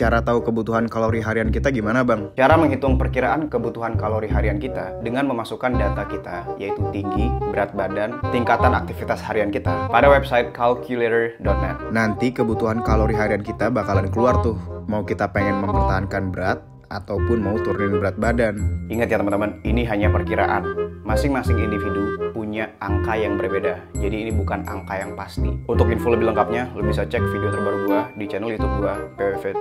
Cara tahu kebutuhan kalori harian kita gimana bang? Cara menghitung perkiraan kebutuhan kalori harian kita dengan memasukkan data kita, yaitu tinggi, berat badan, tingkatan aktivitas harian kita, pada website calculator.net. Nanti kebutuhan kalori harian kita bakalan keluar tuh. Mau kita pengen mempertahankan berat, ataupun mau turunin berat badan. Ingat ya teman-teman, ini hanya perkiraan. Masing-masing individu punya angka yang berbeda. Jadi ini bukan angka yang pasti. Untuk info lebih lengkapnya, lo bisa cek video terbaru gua di channel YouTube gua, PWFit.